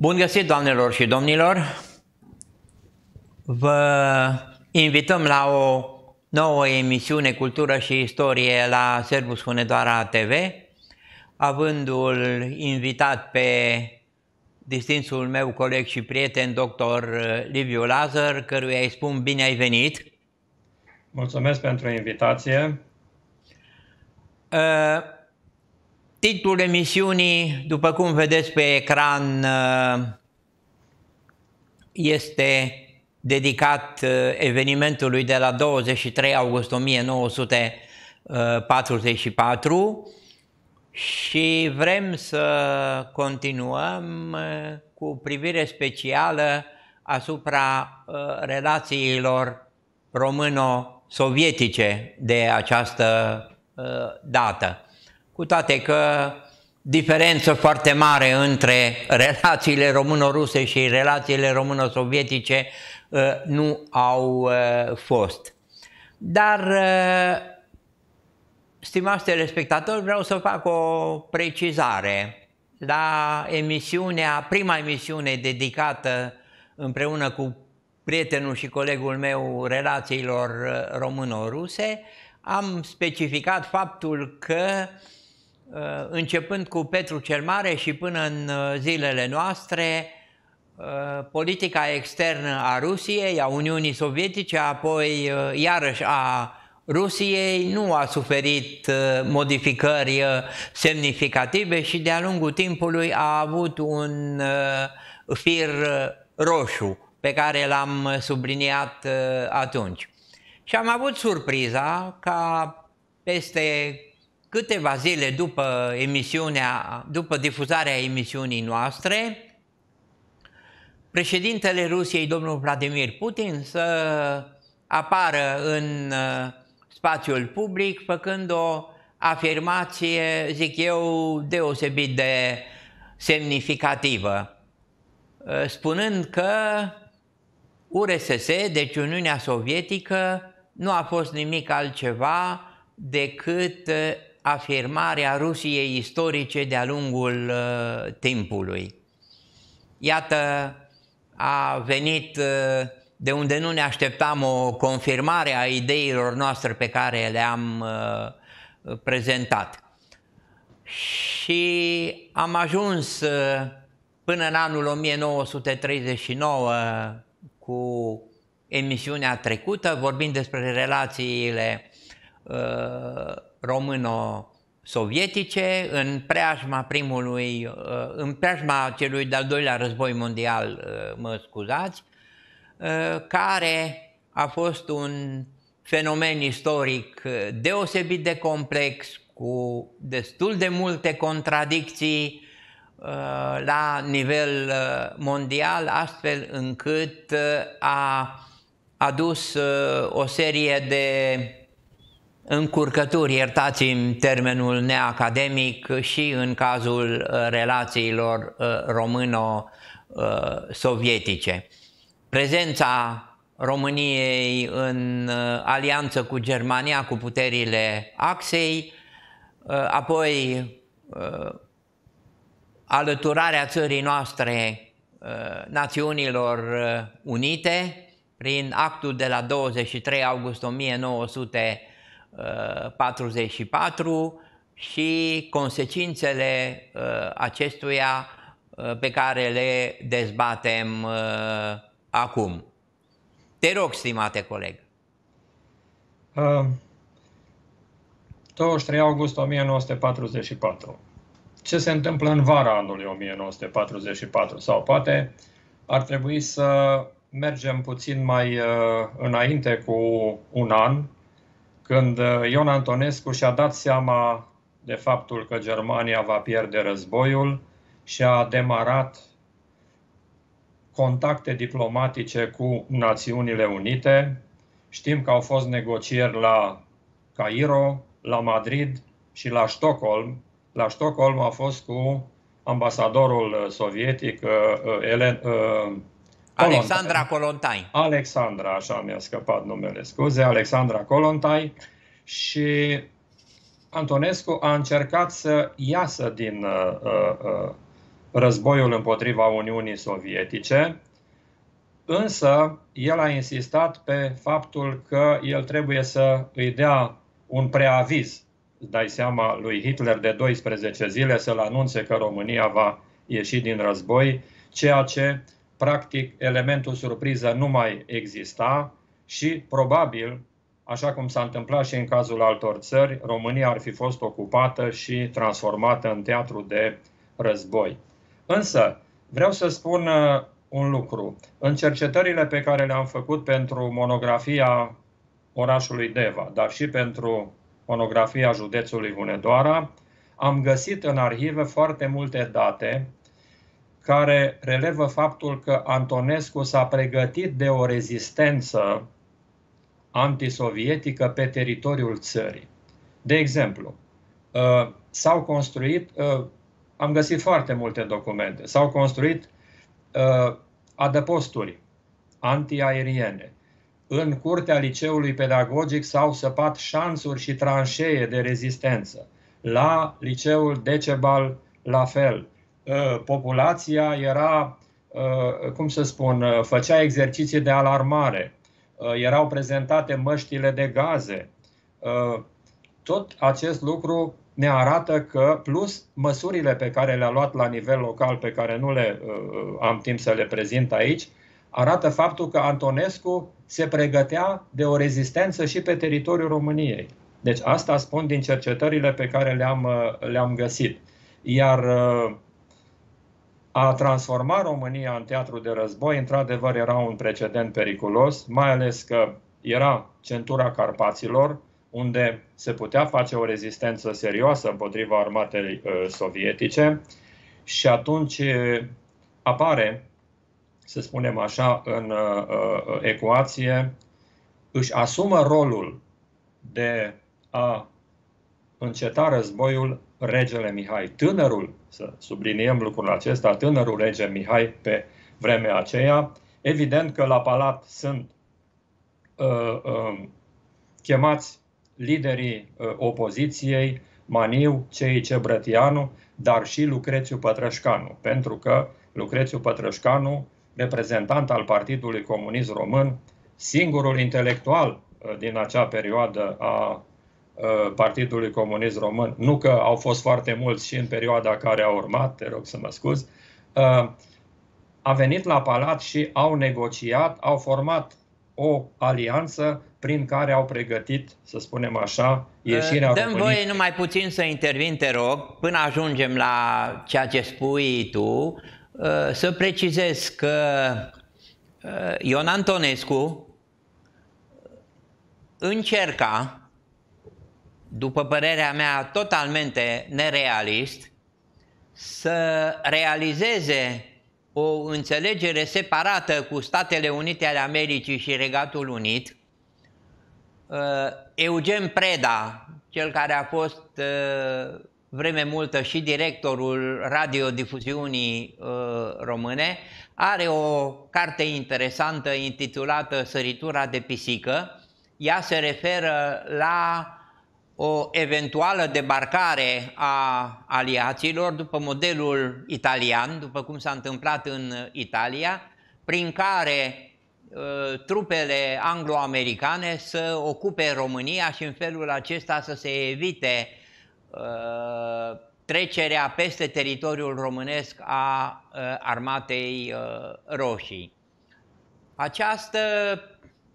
Bun găsit, doamnelor și domnilor! Vă invităm la o nouă emisiune Cultură și Istorie la Servus Hunedoara TV, avându-l invitat pe distinsul meu coleg și prieten, dr. Liviu Lazar, căruia îi spun bine ai venit. Mulțumesc pentru invitație. Uh, titlul emisiunii, după cum vedeți pe ecran, uh, este dedicat uh, evenimentului de la 23 august 1944 și vrem să continuăm cu privire specială asupra relațiilor româno-sovietice de această dată. Cu toate că diferență foarte mare între relațiile româno-ruse și relațiile româno-sovietice nu au fost. Dar Stimați telespectatori, vreau să fac o precizare. La emisiunea, prima emisiune dedicată împreună cu prietenul și colegul meu relațiilor româno-ruse, am specificat faptul că începând cu Petru cel Mare și până în zilele noastre, politica externă a Rusiei, a Uniunii Sovietice, apoi iarăși a Rusiei nu a suferit uh, modificări uh, semnificative și de-a lungul timpului a avut un uh, fir roșu pe care l-am subliniat atunci. Și am avut surpriza ca peste câteva zile după emisiunea, după difuzarea emisiunii noastre, președintele Rusiei, domnul Vladimir Putin, să apară în spațiul public, făcând o afirmație, zic eu, deosebit de semnificativă, spunând că URSS, deci Uniunea Sovietică, nu a fost nimic altceva decât afirmarea Rusiei istorice de-a lungul uh, timpului. Iată, a venit uh, de unde nu ne așteptam o confirmare a ideilor noastre pe care le-am uh, prezentat. Și am ajuns uh, până în anul 1939 cu emisiunea trecută, vorbind despre relațiile uh, româno-sovietice în preajma primului, uh, în preajma celui de-al doilea război mondial, uh, mă scuzați, Uh, care a fost un fenomen istoric uh, deosebit de complex, cu destul de multe contradicții uh, la nivel mondial, astfel încât a adus o serie de încurcături, iertați-mi termenul neacademic, și în cazul relațiilor româno-sovietice prezența României în uh, alianță cu Germania, cu puterile Axei, uh, apoi uh, alăturarea țării noastre Națiunilor Unite prin actul de la 23 august 1944 și consecințele acestuia pe care le dezbatem acum. Te rog, stimate coleg. Uh, 23 august 1944. Ce se întâmplă în vara anului 1944? Sau poate ar trebui să mergem puțin mai uh, înainte cu un an, când uh, Ion Antonescu și-a dat seama de faptul că Germania va pierde războiul și a demarat contacte diplomatice cu Națiunile Unite. Știm că au fost negocieri la Cairo, la Madrid și la Stockholm. La Stockholm a fost cu ambasadorul sovietic uh, uh, Elen, uh, Alexandra Colontai. Alexandra, așa mi-a scăpat numele, scuze, Alexandra Colontai. Și Antonescu a încercat să iasă din uh, uh, războiul împotriva Uniunii Sovietice, însă el a insistat pe faptul că el trebuie să îi dea un preaviz, dai seama, lui Hitler de 12 zile să-l anunțe că România va ieși din război, ceea ce, practic, elementul surpriză nu mai exista și, probabil, așa cum s-a întâmplat și în cazul altor țări, România ar fi fost ocupată și transformată în teatru de război. Însă, vreau să spun uh, un lucru. În cercetările pe care le-am făcut pentru monografia orașului Deva, dar și pentru monografia județului Hunedoara, am găsit în arhive foarte multe date care relevă faptul că Antonescu s-a pregătit de o rezistență antisovietică pe teritoriul țării. De exemplu, uh, s-au construit, uh, am găsit foarte multe documente, s-au construit uh, adăposturi antiaeriene. În curtea liceului pedagogic s-au săpat șansuri și tranșee de rezistență. La liceul Decebal, la fel. Populația era, cum să spun, făcea exerciții de alarmare Uh, erau prezentate măștile de gaze. Uh, tot acest lucru ne arată că, plus măsurile pe care le-a luat la nivel local, pe care nu le uh, am timp să le prezint aici, arată faptul că Antonescu se pregătea de o rezistență și pe teritoriul României. Deci asta spun din cercetările pe care le-am, le-am găsit. Iar a transforma România în teatru de război, într-adevăr, era un precedent periculos, mai ales că era centura Carpaților, unde se putea face o rezistență serioasă împotriva armatei uh, sovietice. Și atunci uh, apare, să spunem așa, în uh, uh, ecuație, își asumă rolul de a înceta războiul regele Mihai. Tânărul, să subliniem lucrul acesta, tânărul rege Mihai pe vremea aceea, evident că la palat sunt uh, uh, chemați liderii uh, opoziției, Maniu, Ceice Brătianu, dar și Lucrețiu Pătrășcanu, pentru că Lucrețiu Pătrășcanu, reprezentant al Partidului Comunist Român, singurul intelectual uh, din acea perioadă a Uh, Partidului Comunist Român, nu că au fost foarte mulți și în perioada care a urmat, te rog să mă scuz, uh, a venit la palat și au negociat, au format o alianță prin care au pregătit, să spunem așa, ieșirea uh, Dăm României. voie numai puțin să intervin, te rog, până ajungem la ceea ce spui tu, să precizez că Ion Antonescu încerca după părerea mea, totalmente nerealist, să realizeze o înțelegere separată cu Statele Unite ale Americii și Regatul Unit. Uh, Eugen Preda, cel care a fost uh, vreme multă și directorul radiodifuziunii uh, române, are o carte interesantă intitulată Săritura de pisică. Ea se referă la o eventuală debarcare a aliaților după modelul italian, după cum s-a întâmplat în Italia, prin care uh, trupele anglo-americane să ocupe România și în felul acesta să se evite uh, trecerea peste teritoriul românesc a uh, armatei roșii. Această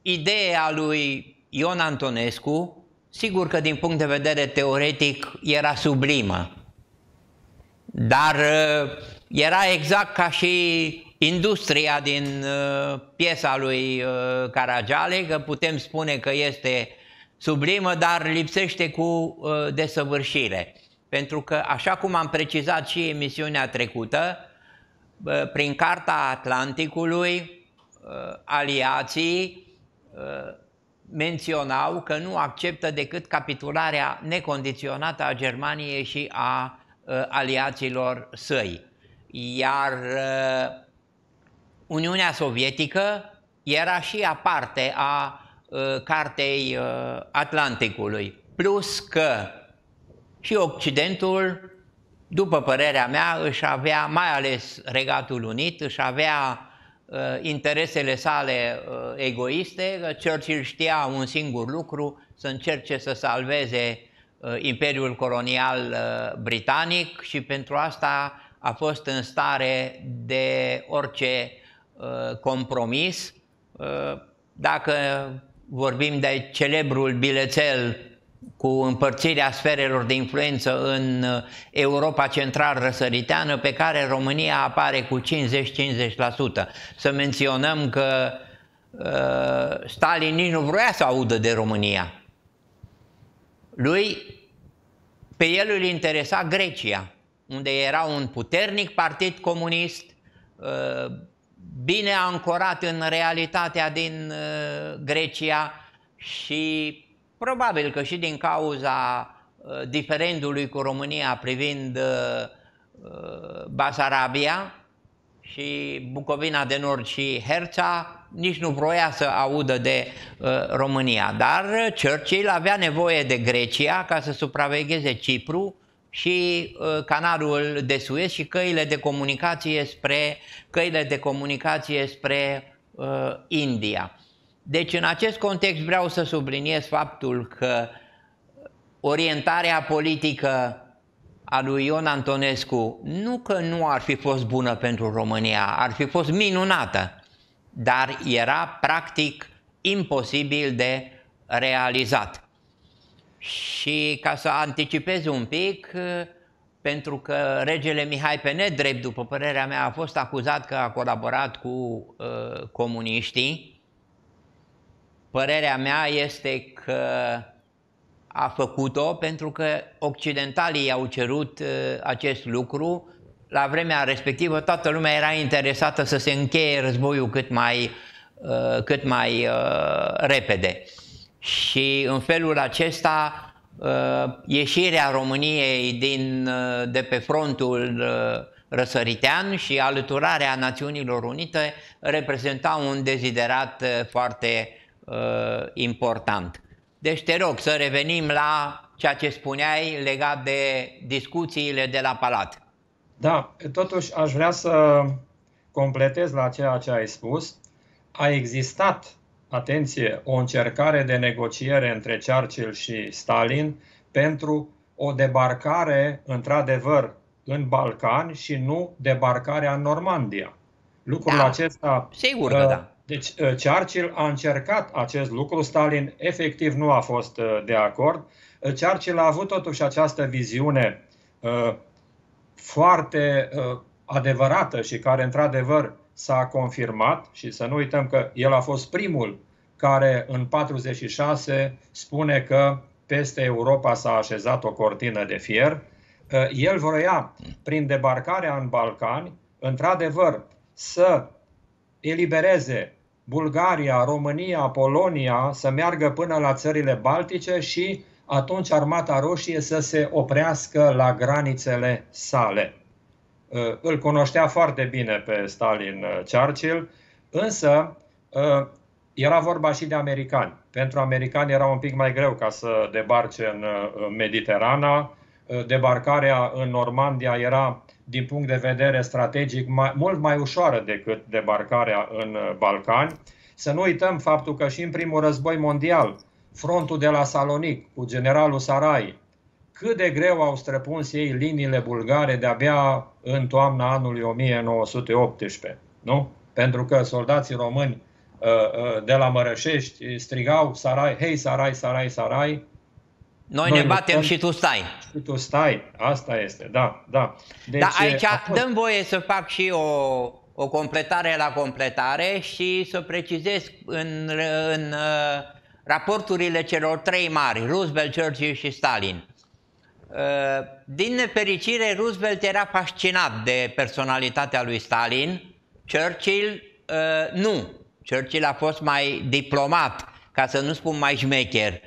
idee a lui Ion Antonescu, Sigur că din punct de vedere teoretic era sublimă, dar uh, era exact ca și industria din uh, piesa lui uh, Caragiale, că putem spune că este sublimă, dar lipsește cu desăvârșire. Pentru că, așa cum am precizat și emisiunea trecută, prin Carta Atlanticului, aliații menționau că nu acceptă decât capitularea necondiționată a Germaniei și a uh, aliaților săi. Iar uh, Uniunea Sovietică era și aparte a uh, Cartei uh, Atlanticului. Plus că și Occidentul după părerea mea, își avea, mai ales Regatul Unit, își avea uh, interesele sale uh, egoiste. Churchill știa un singur lucru, să încerce să salveze uh, Imperiul Colonial uh, Britanic și pentru asta a fost în stare de orice uh, compromis. Uh, dacă vorbim de celebrul bilețel cu împărțirea sferelor de influență în uh, Europa Central-Răsăriteană, pe care România apare cu 50-50%. Să menționăm că uh, Stalin nici nu vrea să audă de România. Lui, pe el îl interesa Grecia, unde era un puternic partid comunist, uh, bine ancorat în realitatea din uh, Grecia și Probabil că și din cauza uh, diferendului cu România privind uh, uh, Basarabia și Bucovina de Nord și Herța, nici nu vroia să audă de România. Dar Churchill avea nevoie de Grecia ca să supravegheze Cipru și canalul de Suez și căile de comunicație spre, căile de comunicație spre India. Deci în acest context vreau să subliniez faptul că orientarea politică a lui Ion Antonescu nu că nu ar fi fost bună pentru România, ar fi fost minunată, dar era practic imposibil de realizat. Și ca să anticipez un pic, pentru că regele Mihai pe nedrept, după părerea mea, a fost acuzat că a colaborat cu uh, comuniștii, Părerea mea este că a făcut-o pentru că occidentalii au cerut uh, acest lucru. La vremea respectivă toată lumea era interesată să se încheie războiul cât mai, uh, cât mai uh, repede. Și în felul acesta ieșirea României din, de pe frontul răsăritean și alăturarea Națiunilor Unite reprezenta un deziderat foarte uh, important. Deci te rog să revenim la ceea ce spuneai legat de discuțiile de la Palat. Da, totuși aș vrea să completez la ceea ce ai spus. A existat, atenție, o încercare de negociere între Churchill și Stalin pentru o debarcare, într-adevăr, în Balcani și nu debarcarea în Normandia. Lucrul da, acesta sigur că uh, da. Deci uh, Churchill a încercat acest lucru, Stalin efectiv nu a fost uh, de acord. Uh, Churchill a avut totuși această viziune foarte adevărată și care într-adevăr s-a confirmat și să nu uităm că el a fost primul care în 46 spune că peste Europa s-a așezat o cortină de fier. El vroia, prin debarcarea în Balcani, într-adevăr, să elibereze Bulgaria, România, Polonia să meargă până la țările Baltice și atunci Armata Roșie să se oprească la granițele sale. Uh, îl cunoștea foarte bine pe Stalin uh, Churchill, însă uh, era vorba și de americani. Pentru americani era un pic mai greu ca să debarce în Mediterana. Debarcarea în Normandia era din punct de vedere strategic mai, mult mai ușoară decât debarcarea în uh, Balcani. Să nu uităm faptul că și în primul război mondial, frontul de la Salonic cu generalul Sarai, cât de greu au străpuns ei liniile bulgare de-abia în toamna anului 1918, nu? Pentru că soldații români uh, uh, de la Mărășești strigau Sarai, hei Sarai, Sarai, Sarai, noi, Noi ne batem și tu stai. Și tu stai, asta este, da, da. Deci, da, aici fost... dăm voie să fac și o, o completare la completare și să precizez în, în uh, raporturile celor trei mari, Roosevelt, Churchill și Stalin. Uh, din nefericire, Roosevelt era fascinat de personalitatea lui Stalin, Churchill uh, nu. Churchill a fost mai diplomat, ca să nu spun mai șmecher.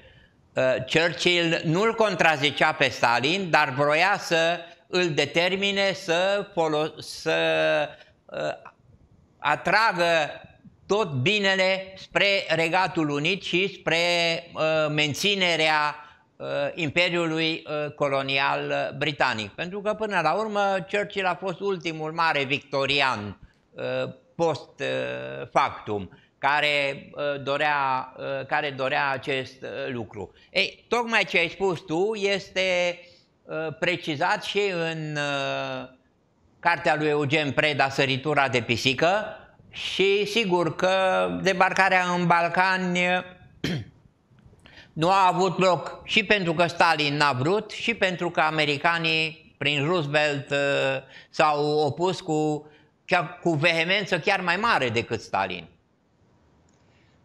Uh, Churchill nu-l contrazicea pe Stalin, dar vroia să îl determine să, folo- să uh, atragă tot binele spre Regatul Unit și spre uh, menținerea Imperiului colonial britanic. Pentru că până la urmă Churchill a fost ultimul mare victorian post factum care dorea, care dorea acest lucru. Ei, tocmai ce ai spus tu este precizat și în cartea lui Eugen Preda, Săritura de pisică, și sigur că debarcarea în Balcani nu a avut loc și pentru că Stalin n-a vrut și pentru că americanii prin Roosevelt uh, s-au opus cu, chiar, cu vehemență chiar mai mare decât Stalin.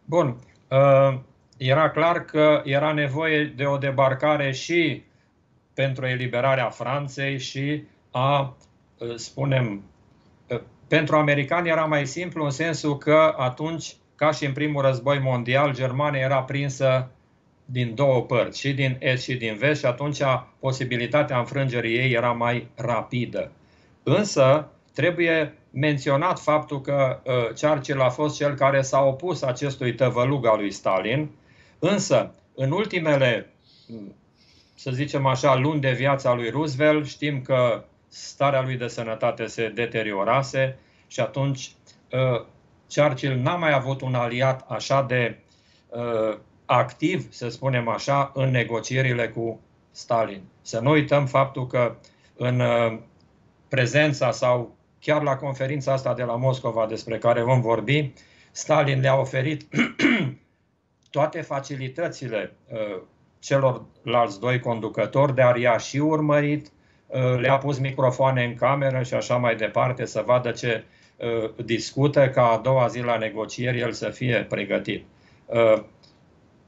Bun. Uh, era clar că era nevoie de o debarcare și pentru eliberarea Franței și a, uh, spunem, pentru americani era mai simplu în sensul că atunci, ca și în primul război mondial, Germania era prinsă din două părți, și din est și din vest, și atunci posibilitatea înfrângerii ei era mai rapidă. Însă, trebuie menționat faptul că uh, Churchill a fost cel care s-a opus acestui tăvălug al lui Stalin, însă, în ultimele, să zicem așa, luni de viață a lui Roosevelt, știm că starea lui de sănătate se deteriorase și atunci uh, Churchill n-a mai avut un aliat așa de uh, activ, să spunem așa, în negocierile cu Stalin. Să nu uităm faptul că în uh, prezența sau chiar la conferința asta de la Moscova despre care vom vorbi, Stalin le-a oferit toate facilitățile celorlalți doi conducători de a i și urmărit, le-a pus microfoane în cameră și așa mai departe să vadă ce discută ca a doua zi la negocieri el să fie pregătit.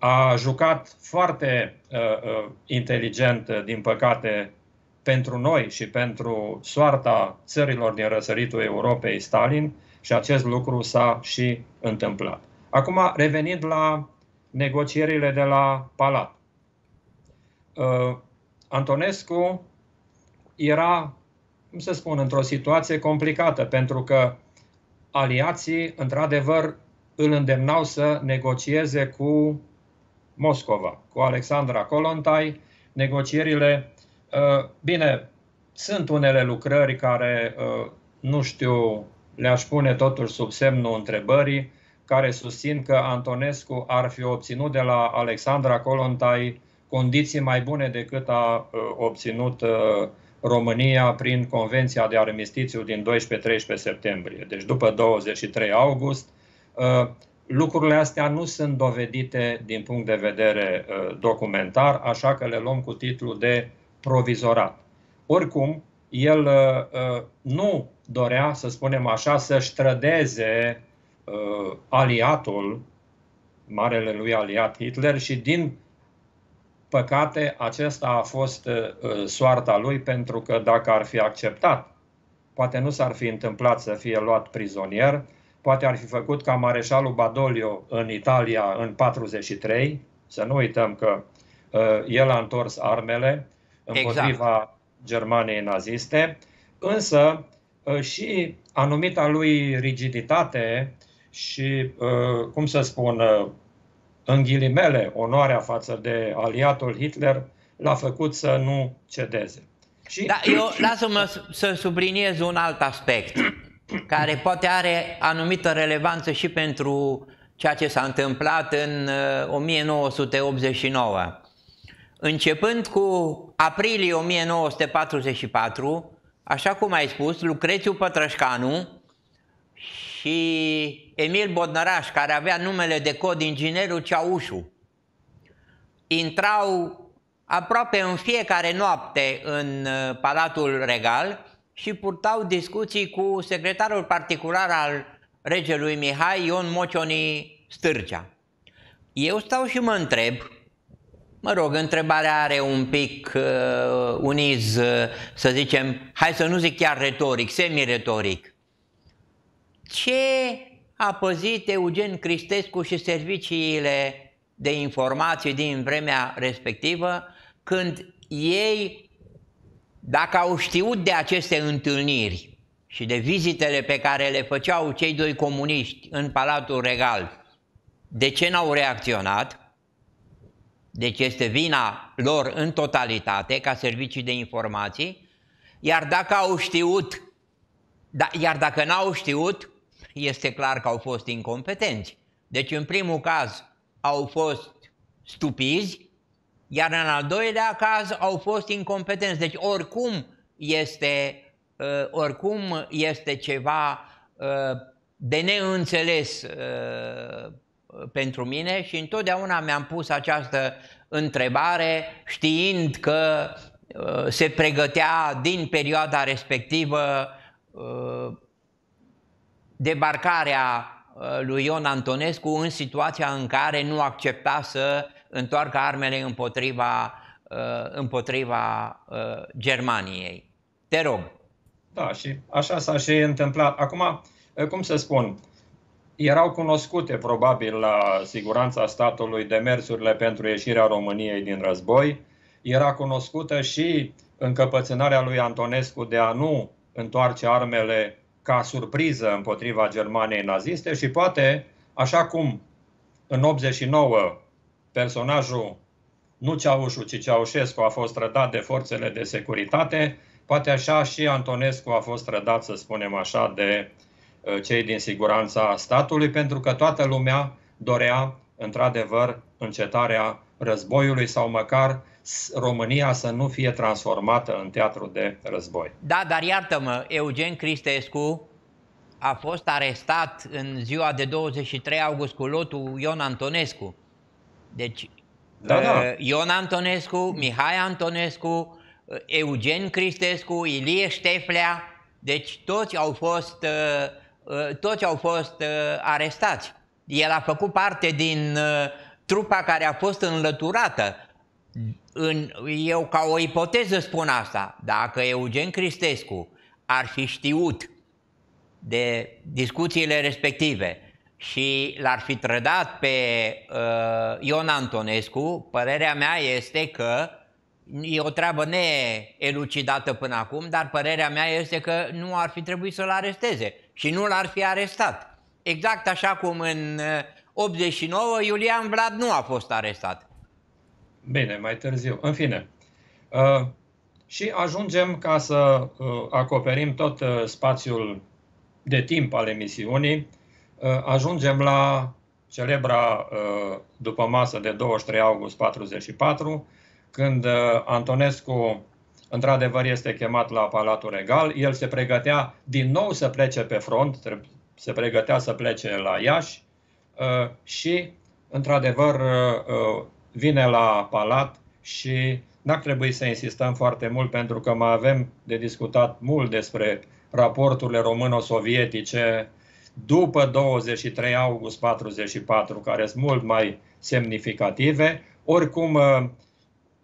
A jucat foarte uh, uh, inteligent, uh, din păcate, pentru noi și pentru soarta țărilor din răsăritul Europei Stalin și acest lucru s-a și întâmplat. Acum, revenind la negocierile de la Palat. Uh, Antonescu era, cum să spun, într-o situație complicată, pentru că aliații, într-adevăr, îl îndemnau să negocieze cu Moscova, cu Alexandra Kolontai, negocierile, uh, bine, sunt unele lucrări care, uh, nu știu, le-aș pune totuși sub semnul întrebării, care susțin că Antonescu ar fi obținut de la Alexandra Kolontai condiții mai bune decât a uh, obținut România prin Convenția de Armistițiu din 12-13 septembrie. Deci după 23 august, Lucrurile astea nu sunt dovedite din punct de vedere uh, documentar, așa că le luăm cu titlul de provizorat. Oricum, el uh, uh, nu dorea, să spunem așa, să-și trădeze aliatul, marele lui aliat Hitler și din păcate acesta a fost soarta lui pentru că dacă ar fi acceptat, poate nu s-ar fi întâmplat să fie luat prizonier, poate ar fi făcut ca mareșalul Badoglio în Italia în 43, să nu uităm că uh, el a întors armele împotriva exact. Germaniei naziste, însă uh, și anumita lui rigiditate și, uh, cum să spun, uh, în ghilimele, onoarea față de aliatul Hitler l-a făcut să nu cedeze. Și... Da, eu lasă-mă să subliniez un alt aspect care poate are anumită relevanță și pentru ceea ce s-a întâmplat în 1989. Uh, Începând cu aprilie 1944, așa cum ai spus, Lucrețiu Pătrășcanu și Emil Bodnăraș, care avea numele de cod inginerul Ceaușu, intrau aproape în fiecare noapte în uh, Palatul Regal și purtau discuții cu secretarul particular al regelui Mihai Ion Mocioni Stârcea. Eu stau și mă întreb, mă rog, întrebarea are un pic uh, uniz, uh, să zicem, hai să nu zic chiar retoric, semi-retoric. Ce a păzit Eugen Cristescu și serviciile de informații din vremea respectivă când ei dacă au știut de aceste întâlniri și de vizitele pe care le făceau cei doi comuniști în Palatul Regal, de ce n-au reacționat? Deci este vina lor în totalitate ca servicii de informații, iar dacă au știut, da, iar dacă n-au știut, este clar că au fost incompetenți. Deci în primul caz au fost stupizi, iar în al doilea caz au fost incompetenți. Deci oricum este, uh, oricum este ceva uh, de neînțeles uh, pentru mine și întotdeauna mi-am pus această întrebare știind că uh, se pregătea din perioada respectivă uh, debarcarea uh, lui Ion Antonescu în situația în care nu accepta să întoarcă armele împotriva, împotriva Germaniei. Te rog. Da, și așa s-a și întâmplat. Acum, cum să spun, erau cunoscute probabil la siguranța statului demersurile pentru ieșirea României din război, era cunoscută și încăpățânarea lui Antonescu de a nu întoarce armele ca surpriză împotriva Germaniei naziste și poate, așa cum în 89 personajul nu Ceaușu, ci Ceaușescu a fost trădat de forțele de securitate, poate așa și Antonescu a fost trădat, să spunem așa, de Uh, cei din siguranța statului, pentru că toată lumea dorea, într-adevăr, încetarea războiului sau măcar România să nu fie transformată în teatru de război. Da, dar iartă-mă, Eugen Cristescu a fost arestat în ziua de 23 august cu lotul Ion Antonescu. Deci, da, da. Uh, Ion Antonescu, Mihai Antonescu, uh, Eugen Cristescu, Ilie Șteflea, deci toți au fost uh, Uh, toți au fost uh, arestați. El a făcut parte din uh, trupa care a fost înlăturată. În, eu ca o ipoteză spun asta, dacă Eugen Cristescu ar fi știut de discuțiile respective și l-ar fi trădat pe uh, Ion Antonescu, părerea mea este că e o treabă neelucidată până acum, dar părerea mea este că nu ar fi trebuit să-l aresteze și nu l-ar fi arestat. Exact așa cum în 89 uh, Iulian Vlad nu a fost arestat. Bine, mai târziu. În fine. Uh, și ajungem ca să uh, acoperim tot uh, spațiul de timp al emisiunii. Uh, ajungem la celebra uh, după masă de 23 august 44, când uh, Antonescu într-adevăr este chemat la Palatul Regal, el se pregătea din nou să plece pe front, se pregătea să plece la Iași uh, și într-adevăr uh, vine la Palat și n-ar trebui să insistăm foarte mult pentru că mai avem de discutat mult despre raporturile româno-sovietice după 23 august 44, care sunt mult mai semnificative. Oricum,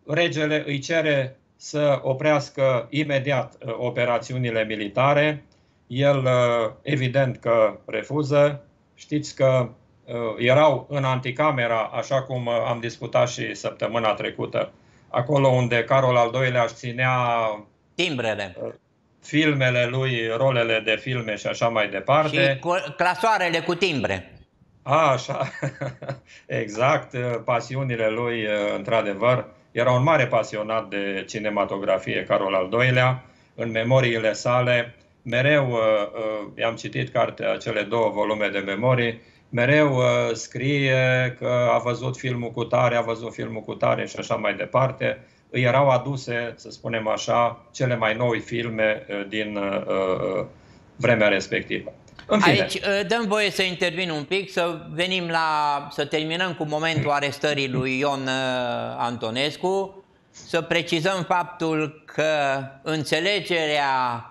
regele îi cere să oprească imediat uh, operațiunile militare. El, uh, evident că refuză. Știți că uh, erau în anticamera, așa cum am discutat și săptămâna trecută, acolo unde Carol al II-lea își ținea timbrele filmele lui, rolele de filme și așa mai departe. Și clasoarele cu timbre. A, așa, exact, pasiunile lui, într-adevăr, era un mare pasionat de cinematografie, Carol al II-lea. În memoriile sale, mereu, uh, uh, i-am citit cartea, cele două volume de memorii, mereu uh, scrie că a văzut filmul cu tare, a văzut filmul cu tare și așa mai departe. Îi erau aduse, să spunem așa, cele mai noi filme din vremea respectivă. În fine. Aici uh, dăm voie să intervin un pic, să venim la, să terminăm cu momentul arestării lui Ion uh, Antonescu, să precizăm faptul că înțelegerea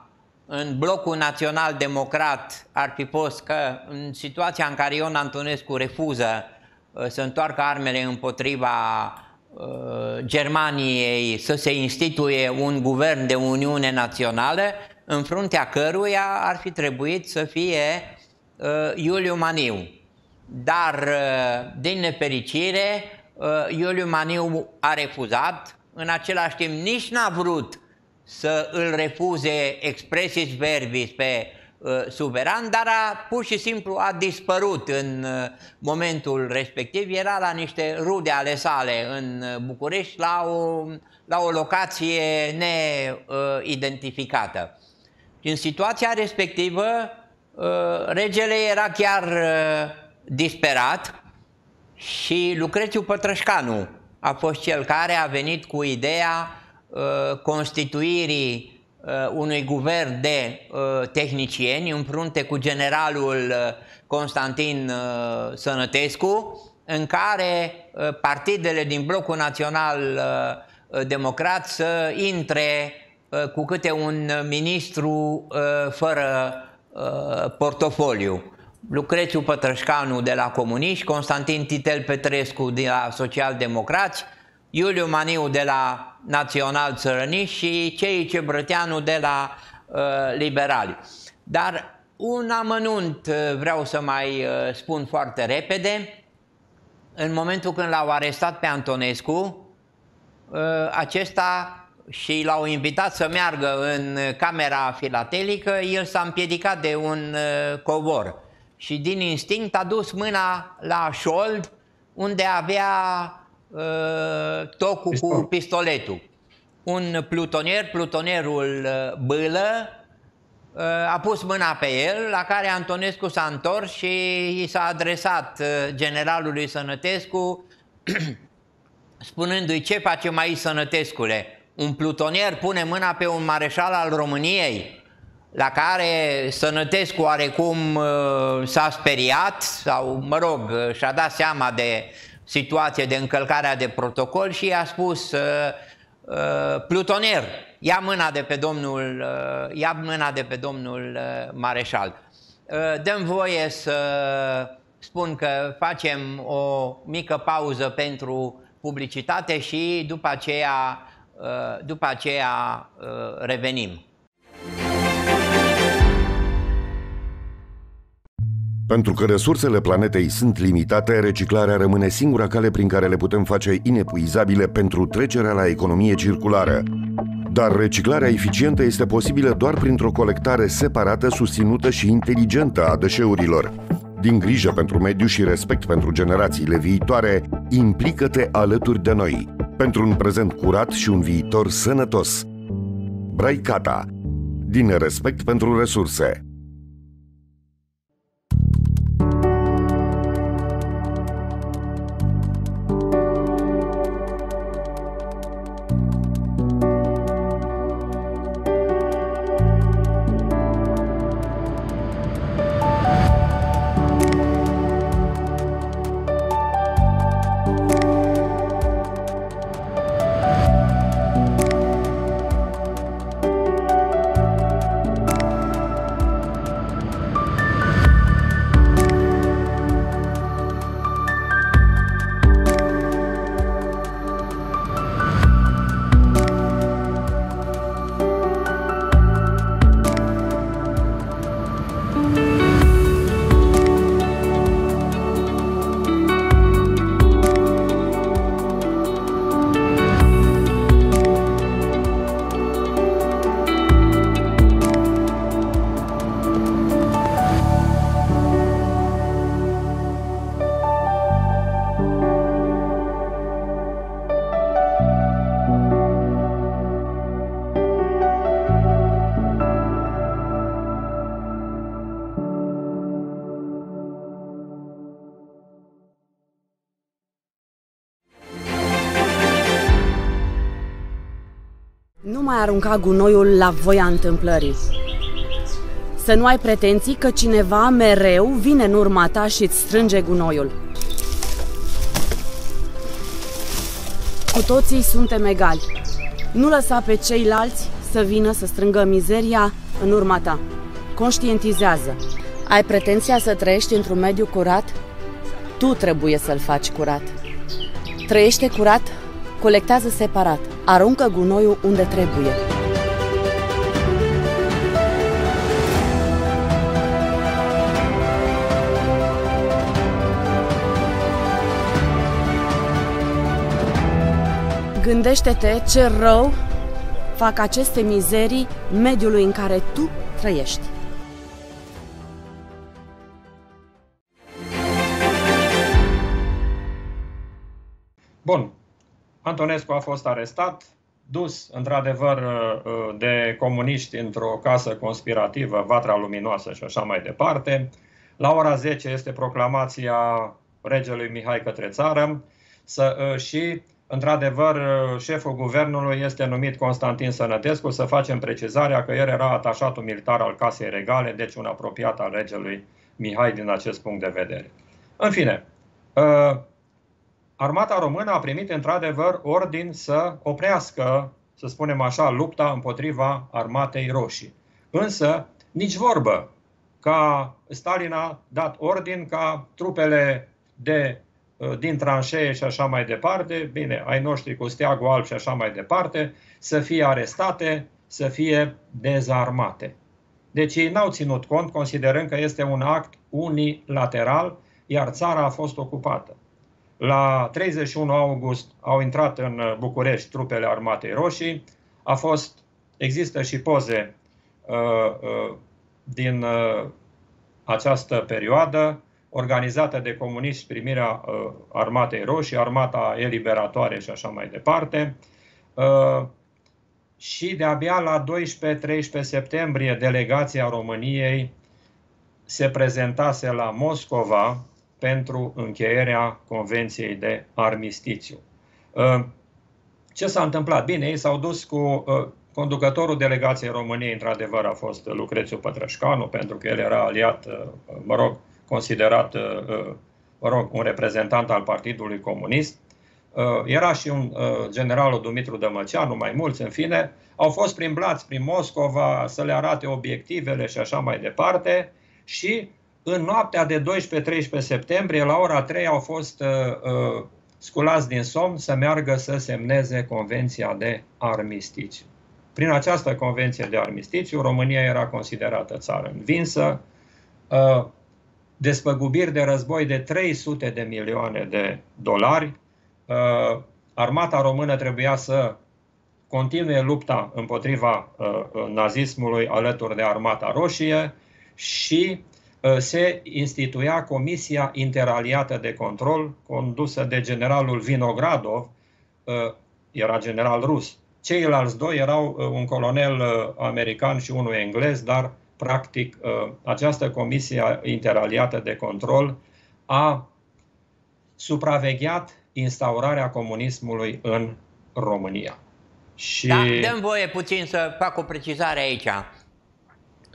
în blocul național democrat ar fi fost că în situația în care Ion Antonescu refuză uh, să întoarcă armele împotriva Germaniei să se instituie un guvern de Uniune Națională, în fruntea căruia ar fi trebuit să fie uh, Iuliu Maniu. Dar, uh, din nefericire, uh, Iuliu Maniu a refuzat, în același timp nici n-a vrut să îl refuze expresis verbis pe uh, suveran, dar a, pur și simplu a dispărut în uh, momentul respectiv. Era la niște rude ale sale în București, la o, la o locație neidentificată. În situația respectivă, regele era chiar disperat și Lucrețiu Pătrășcanu a fost cel care a venit cu ideea constituirii Uh, unui guvern de uh, tehnicieni în frunte cu generalul uh, Constantin Sănătescu, în care partidele din blocul național democrat să intre cu câte un ministru fără portofoliu. Lucrețiu Pătrășcanu de la comuniști, Constantin Titel Petrescu de la social-democrați, Iuliu Maniu de la Național Țărăni și Cei Cebrăteanu de la uh, Liberali. Dar un amănunt uh, vreau să mai uh, spun foarte repede. În momentul când l-au arestat pe Antonescu, uh, acesta și l-au invitat să meargă în camera filatelică, el s-a împiedicat de un uh, covor și din instinct a dus mâna la șold unde avea uh, tocul Pistol. cu pistoletul. Un plutonier, plutonierul uh, Bâlă, uh, a pus mâna pe el, la care Antonescu s-a întors și i s-a adresat uh, generalului Sănătescu, spunându-i ce face mai Sănătescule? Un plutonier pune mâna pe un mareșal al României, la care Sănătescu oarecum s-a speriat sau, mă rog, și-a dat seama de situație de încălcare de protocol și i-a spus uh, uh, plutonier, ia mâna de pe domnul, uh, ia mâna de pe domnul uh, mareșal. Uh, dăm voie să spun că facem o mică pauză pentru publicitate și după aceea, uh, după aceea uh, revenim. Pentru că resursele planetei sunt limitate, reciclarea rămâne singura cale prin care le putem face inepuizabile pentru trecerea la economie circulară. Dar reciclarea eficientă este posibilă doar printr-o colectare separată, susținută și inteligentă a deșeurilor. Din grijă pentru mediu și respect pentru generațiile viitoare, implică-te alături de noi, pentru un prezent curat și un viitor sănătos. Braicata. Din respect pentru resurse. Mai arunca gunoiul la voia întâmplării. Să nu ai pretenții că cineva mereu vine în urma ta și îți strânge gunoiul. Cu toții suntem egali. Nu lăsa pe ceilalți să vină să strângă mizeria în urma ta. Conștientizează. Ai pretenția să trăiești într-un mediu curat? Tu trebuie să-l faci curat. Trăiește curat, colectează separat, aruncă gunoiul unde trebuie. Gândește-te ce rău fac aceste mizerii mediului în care tu trăiești. Bun, Antonescu a fost arestat, dus într-adevăr uh, de comuniști într-o casă conspirativă, Vatra Luminoasă și așa mai departe. La ora 10 este proclamația regelui Mihai către țară să, uh, și Într-adevăr, șeful guvernului este numit Constantin Sănătescu, să facem precizarea că el era atașatul militar al Casei Regale, deci un apropiat al regelui Mihai din acest punct de vedere. În fine, armata română a primit într-adevăr ordin să oprească, să spunem așa, lupta împotriva armatei roșii. Însă, nici vorbă ca Stalin a dat ordin ca trupele de, din tranșee și așa mai departe, bine, ai noștri cu steagul alb și așa mai departe, să fie arestate, să fie dezarmate. Deci ei n-au ținut cont, considerând că este un act unilateral, iar țara a fost ocupată. La 31 august au intrat în București trupele Armatei Roșii. A fost, există și poze uh, uh, din uh, această perioadă organizată de comuniști primirea uh, Armatei Roșii, Armata Eliberatoare și așa mai departe. Uh, și de-abia la 12-13 septembrie delegația României se prezentase la Moscova pentru încheierea Convenției de Armistițiu. Uh, ce s-a întâmplat? Bine, ei s-au dus cu uh, conducătorul delegației României, într-adevăr, a fost Lucrețiu Pătrășcanu, pentru că el era aliat, uh, mă rog, considerat, mă rog, un reprezentant al Partidului Comunist. Era și un generalul Dumitru Dămăceanu, mai mulți, în fine, au fost primblați prin Moscova să le arate obiectivele și așa mai departe și în noaptea de 12-13 septembrie, la ora 3, au fost uh, uh, sculați din somn să meargă să semneze Convenția de Armistițiu. Prin această Convenție de Armistițiu, România era considerată țară învinsă, uh, despăgubiri de război de 300 de milioane de dolari, uh, armata română trebuia să continue lupta împotriva uh, uh nazismului alături de armata roșie și Uh, se instituia Comisia Interaliată de Control, condusă de generalul Vinogradov, uh, era general rus. Ceilalți doi erau uh, un colonel american și unul englez, dar practic această Comisie Interaliată de Control a supravegheat instaurarea comunismului în România. Și... Da, dăm voie puțin să fac o precizare aici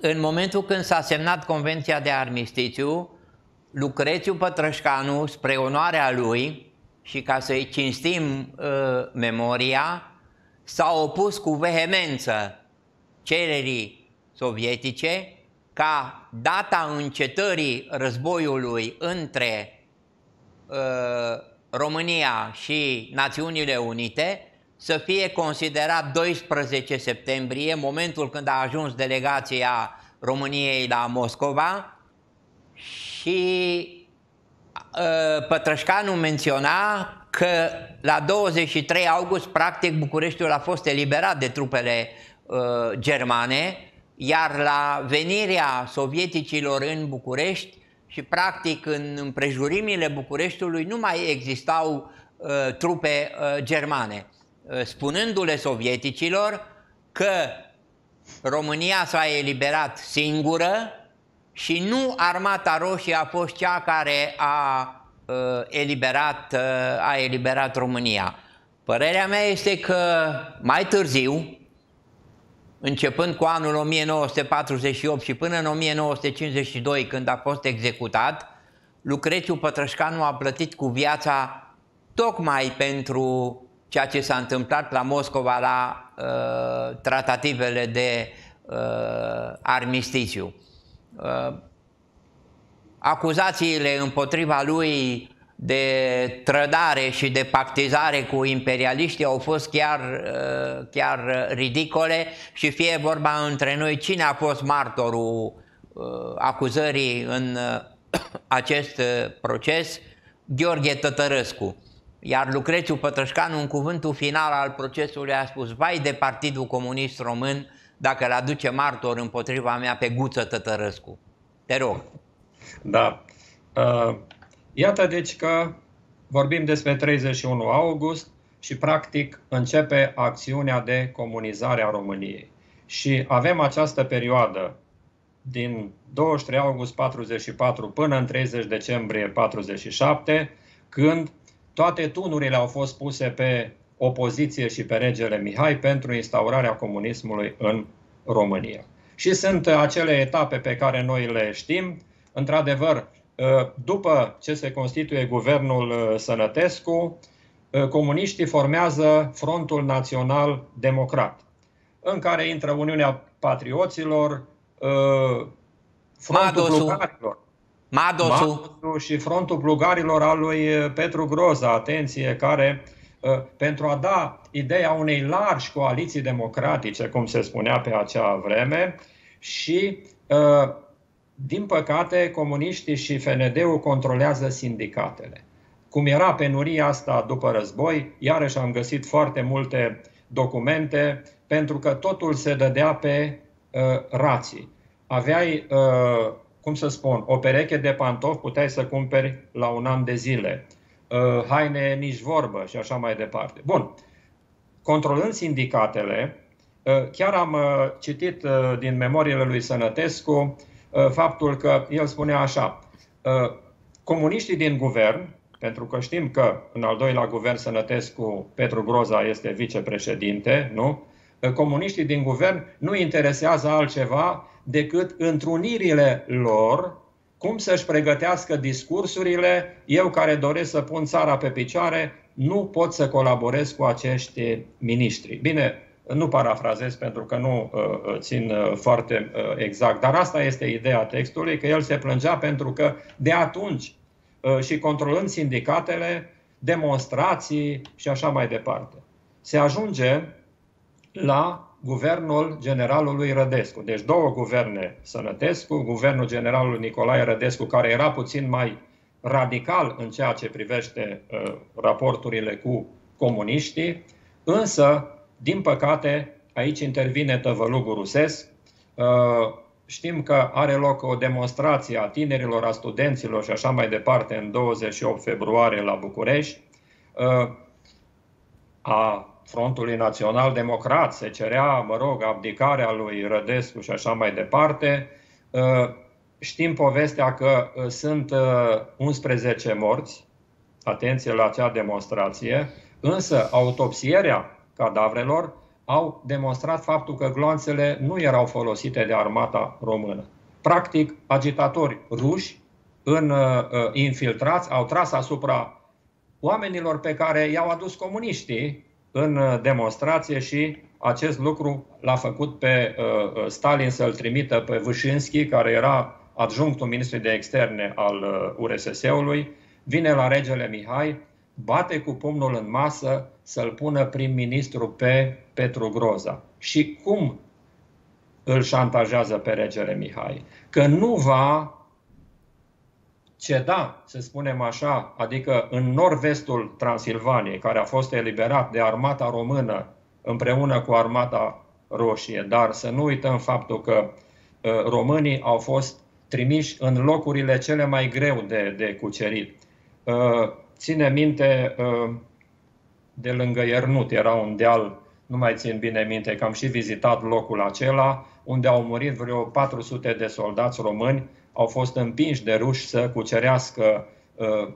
în momentul când s-a semnat Convenția de Armistițiu, Lucrețiu Pătrășcanu, spre onoarea lui și ca să-i cinstim uh, memoria, s-a opus cu vehemență cererii sovietice ca data încetării războiului între uh, România și Națiunile Unite să fie considerat 12 septembrie, momentul când a ajuns delegația României la Moscova și uh, Pătrășcanu menționa că la 23 august, practic, Bucureștiul a fost eliberat de trupele uh, germane, iar la venirea sovieticilor în București și, practic, în împrejurimile Bucureștiului nu mai existau uh, trupe uh, germane. Uh, spunându-le sovieticilor că România s-a eliberat singură și nu Armata Roșie a fost cea care a uh, eliberat, uh, a eliberat România. Părerea mea este că mai târziu, începând cu anul 1948 și până în 1952, când a fost executat, Lucrețiu Pătrășcanu a plătit cu viața tocmai pentru ceea ce s-a întâmplat la Moscova la uh, tratativele de uh, armistițiu. Uh, acuzațiile împotriva lui de trădare și de pactizare cu imperialiștii au fost chiar, uh, chiar ridicole și fie vorba între noi cine a fost martorul uh, acuzării în uh, acest proces, Gheorghe Tătărăscu. Iar Lucrețiu Pătrășcanu, în cuvântul final al procesului, a spus Vai de Partidul Comunist Român dacă îl aduce martor împotriva mea pe Guță Tătărăscu. Te rog. Da. Uh, iată deci că vorbim despre 31 august și practic începe acțiunea de comunizare a României. Și avem această perioadă din 23 august 44 până în 30 decembrie 47, când toate tunurile au fost puse pe opoziție și pe regele Mihai pentru instaurarea comunismului în România. Și sunt acele etape pe care noi le știm. Într-adevăr, după ce se constituie guvernul Sănătescu, comuniștii formează Frontul Național Democrat, în care intră Uniunea Patrioților, Frontul Madosu. Plugarilor, Madosu. Madosu și Frontul Plugarilor al lui Petru Groza, atenție, care pentru a da ideea unei largi coaliții democratice, cum se spunea pe acea vreme, și din păcate, comuniștii și FND-ul controlează sindicatele. Cum era penuria asta după război, iarăși am găsit foarte multe documente, pentru că totul se dădea pe uh, rații. Aveai, uh, cum să spun, o pereche de pantofi puteai să cumperi la un an de zile. Uh, haine nici vorbă și așa mai departe. Bun. Controlând sindicatele, uh, chiar am uh, citit uh, din memoriile lui Sănătescu uh, faptul că el spunea așa, uh, comuniștii din guvern, pentru că știm că în al doilea guvern Sănătescu Petru Groza este vicepreședinte, nu? Comuniștii din guvern nu interesează altceva decât întrunirile lor, cum să-și pregătească discursurile, eu care doresc să pun țara pe picioare, nu pot să colaborez cu acești miniștri. Bine, nu parafrazez pentru că nu uh, uh țin uh, foarte uh, exact, dar asta este ideea textului, că el se plângea pentru că de atunci Uh, și controlând sindicatele, demonstrații și așa mai departe. Se ajunge la guvernul generalului Rădescu. Deci două guverne Sănătescu, guvernul generalului Nicolae Rădescu, care era puțin mai radical în ceea ce privește uh, raporturile cu comuniștii, însă, din păcate, aici intervine tăvălugul rusesc, uh, Știm că are loc o demonstrație a tinerilor, a studenților și așa mai departe în 28 februarie la București. Uh, a Frontului Național Democrat se cerea, mă rog, abdicarea lui Rădescu și așa mai departe. Uh, știm povestea că uh, sunt 11 morți, atenție la acea demonstrație, însă autopsierea cadavrelor au demonstrat faptul că gloanțele nu erau folosite de armata română. Practic, agitatori ruși în uh, uh, infiltrați au tras asupra oamenilor pe care i-au adus comuniștii în uh, demonstrație și acest lucru l-a făcut pe uh, uh Stalin să-l trimită pe Vâșinski, care era adjunctul ministrului de externe al uh, URSS-ului, vine la regele Mihai, bate cu pumnul în masă să-l pună prim-ministru pe Petru Groza. Și cum îl șantajează pe regele Mihai? Că nu va ceda, să spunem așa, adică în nord-vestul Transilvaniei, care a fost eliberat de armata română împreună cu armata roșie, dar să nu uităm faptul că uh, românii au fost trimiși în locurile cele mai greu de, de cucerit. Uh, ține minte, uh, de lângă Iernut era un deal, nu mai țin bine minte, că am și vizitat locul acela, unde au murit vreo 400 de soldați români, au fost împinși de ruși să cucerească uh,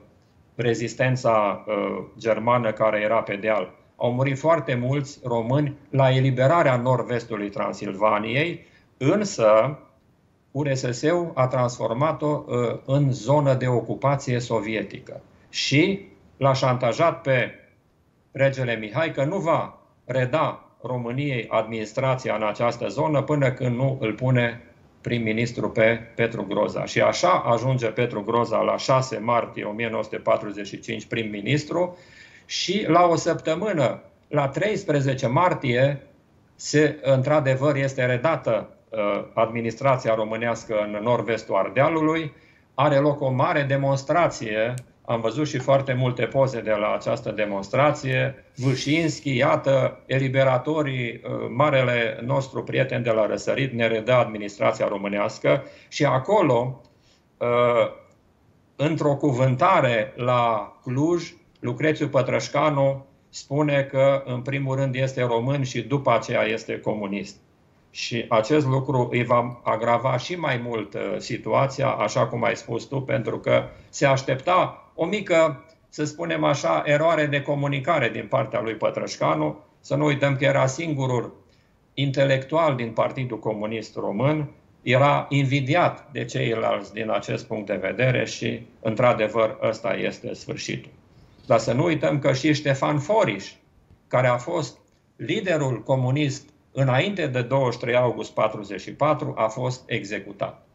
rezistența uh, germană care era pe deal. Au murit foarte mulți români la eliberarea nord-vestului Transilvaniei, însă URSS-ul a transformat-o uh, în zonă de ocupație sovietică și l-a șantajat pe regele Mihai că nu va reda României administrația în această zonă până când nu îl pune prim-ministru pe Petru Groza. Și așa ajunge Petru Groza la 6 martie 1945 prim-ministru și la o săptămână, la 13 martie, se, într-adevăr este redată uh, administrația românească în nord-vestul Ardealului, are loc o mare demonstrație am văzut și foarte multe poze de la această demonstrație. Vâșinski, iată, eliberatorii, uh, marele nostru prieten de la Răsărit, ne redă administrația românească și acolo uh, într-o cuvântare la Cluj, Lucrețiu Pătrășcanu spune că în primul rând este român și după aceea este comunist. Și acest lucru îi va agrava și mai mult uh, situația, așa cum ai spus tu, pentru că se aștepta o mică, să spunem așa, eroare de comunicare din partea lui Pătrășcanu. Să nu uităm că era singurul intelectual din Partidul Comunist Român, era invidiat de ceilalți din acest punct de vedere și, într-adevăr, ăsta este sfârșitul. Dar să nu uităm că și Ștefan Foriș, care a fost liderul comunist înainte de 23 august 44, a fost executat.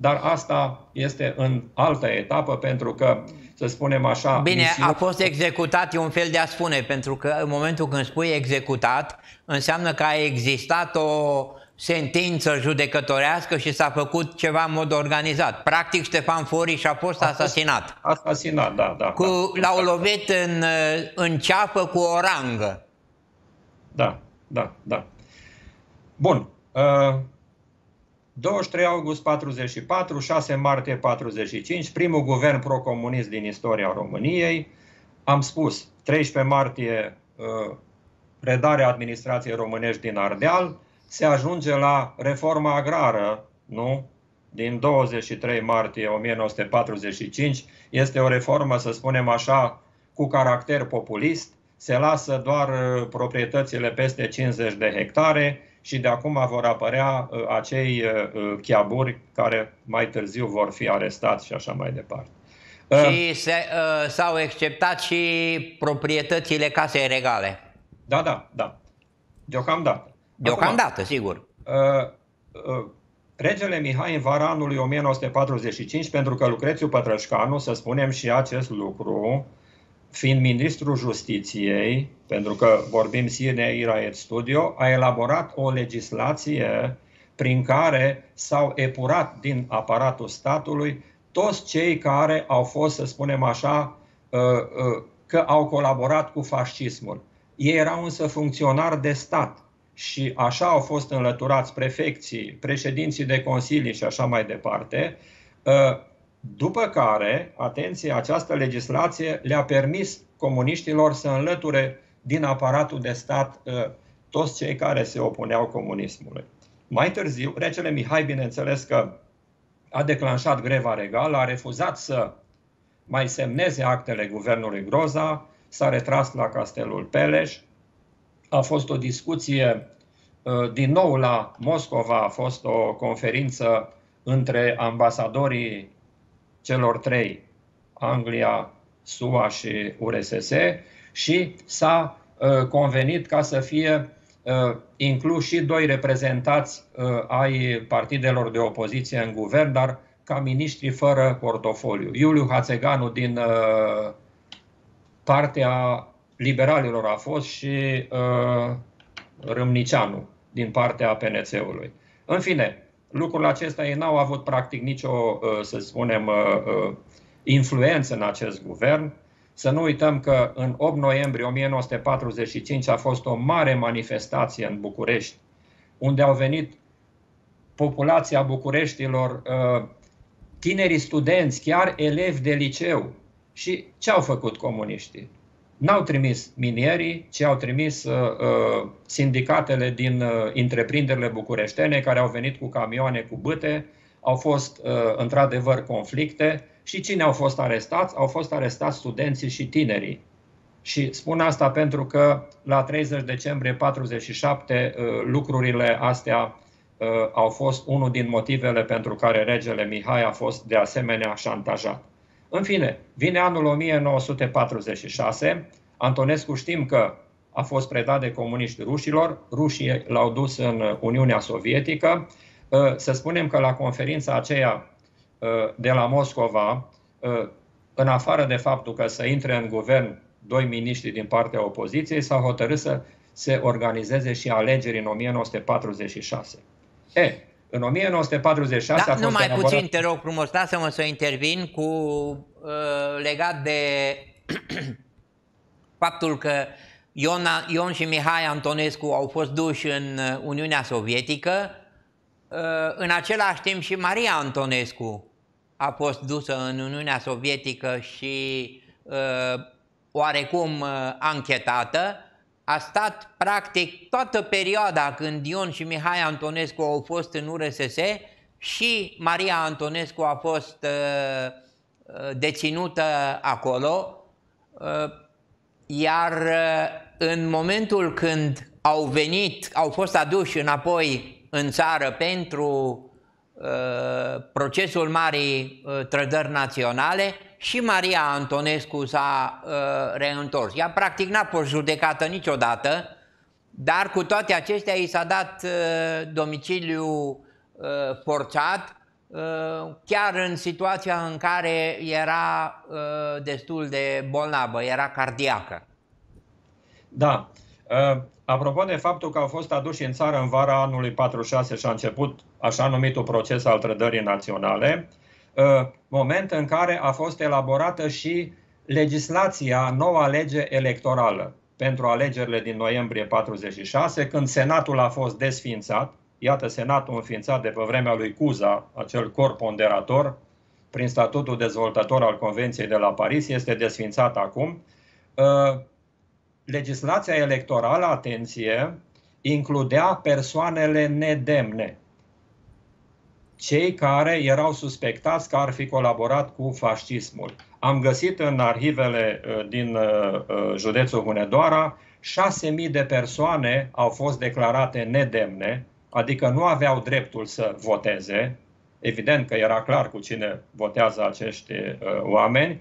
Dar asta este în altă etapă, pentru că, să spunem așa... Bine, misiune... a fost executat, e un fel de a spune, pentru că în momentul când spui executat, înseamnă că a existat o sentință judecătorească și s-a făcut ceva în mod organizat. Practic, Ștefan Foriș a fost asasinat. Asasinat, da, da. Cu, da. L-au lovit în, în ceapă cu o rangă. Da, da, da. Bun. 23 uh, august 44, 6 martie 45, primul guvern pro-comunist din istoria României. Am spus, 13 martie, uh, redarea administrației românești din Ardeal, se ajunge la reforma agrară, nu? Din 23 martie 1945. Este o reformă, să spunem așa, cu caracter populist. Se lasă doar uh, proprietățile peste 50 de hectare și de acum vor apărea uh, acei uh, chiaburi care mai târziu vor fi arestați și așa mai departe. Și se, s-au acceptat și proprietățile casei regale. Da, da, da. Deocamdată. Deocamdată, Acum, sigur. Uh, uh, regele Mihai în vara anului 1945, pentru că Lucrețiu Pătrășcanu, să spunem și acest lucru, fiind ministrul justiției, pentru că vorbim sine ira et studio, a elaborat o legislație prin care s-au epurat din aparatul statului toți cei care au fost, să spunem așa, uh, uh, că au colaborat cu fascismul. Ei erau însă funcționari de stat și așa au fost înlăturați prefecții, președinții de consilii și așa mai departe, ă, după care, atenție, această legislație le-a permis comuniștilor să înlăture din aparatul de stat ă, toți cei care se opuneau comunismului. Mai târziu, regele Mihai, bineînțeles că a declanșat greva regală, a refuzat să mai semneze actele guvernului Groza, s-a retras la Castelul Peleș, a fost o discuție uh, din nou la Moscova, a fost o conferință între ambasadorii celor trei, Anglia, SUA și URSS, și s-a uh, convenit ca să fie uh, inclus și doi reprezentanți ai partidelor de opoziție în guvern, dar ca miniștri fără portofoliu. Iuliu Hațeganu din partea liberalilor a fost și uh, Râmnicianu din partea PNC-ului. În fine, lucrul acesta ei n-au avut practic nicio, uh, să spunem, uh, uh, influență în acest guvern. Să nu uităm că în 8 noiembrie 1945 a fost o mare manifestație în București, unde au venit populația Bucureștilor, uh, tinerii studenți, chiar elevi de liceu. Și ce au făcut comuniștii? N-au trimis minierii, ci au trimis uh, uh, sindicatele din uh, întreprinderile bucureștene care au venit cu camioane cu bâte. Au fost uh, într-adevăr conflicte și cine au fost arestați? Au fost arestați studenții și tinerii. Și spun asta pentru că la 30 decembrie 47 uh, lucrurile astea uh, au fost unul din motivele pentru care regele Mihai a fost de asemenea șantajat. În fine, vine anul 1946, Antonescu știm că a fost predat de comuniști rușilor, rușii l-au dus în Uniunea Sovietică. Uh, să spunem că la conferința aceea uh, de la Moscova, uh, în afară de faptul că să intre în guvern doi miniștri din partea opoziției, s-a hotărât să se organizeze și alegeri în 1946. E, în 1946 da, a fost numai elaborat... puțin, te rog frumos, lasă-mă să intervin cu uh, legat de faptul că Ion, Ion și Mihai Antonescu au fost duși în uh, Uniunea Sovietică, uh, în același timp și Maria Antonescu a fost dusă în Uniunea Sovietică și uh, oarecum uh, anchetată, a stat practic toată perioada când Ion și Mihai Antonescu au fost în URSS și Maria Antonescu a fost uh, uh deținută acolo, uh, iar uh, în momentul când au venit, au fost aduși înapoi în țară pentru uh, procesul Marii uh, Trădări Naționale și Maria Antonescu s-a uh, reîntors. Ea practic n-a fost judecată niciodată, dar cu toate acestea i s-a dat uh, domiciliu uh, forțat, uh, chiar în situația în care era uh, destul de bolnavă, era cardiacă. Da. Uh, apropo de faptul că au fost aduși în țară în vara anului 46 și a început așa numitul proces al trădării naționale, uh, moment în care a fost elaborată și legislația, noua lege electorală pentru alegerile din noiembrie 46, când Senatul a fost desfințat, iată Senatul înființat de pe vremea lui Cuza, acel corp ponderator, prin statutul dezvoltator al Convenției de la Paris, este desfințat acum. Uh, legislația electorală, atenție, includea persoanele nedemne, cei care erau suspectați că ar fi colaborat cu fascismul. Am găsit în arhivele uh, din uh, uh, județul Hunedoara 6.000 de persoane au fost declarate nedemne, adică nu aveau dreptul să voteze, evident că era clar cu cine votează acești oameni,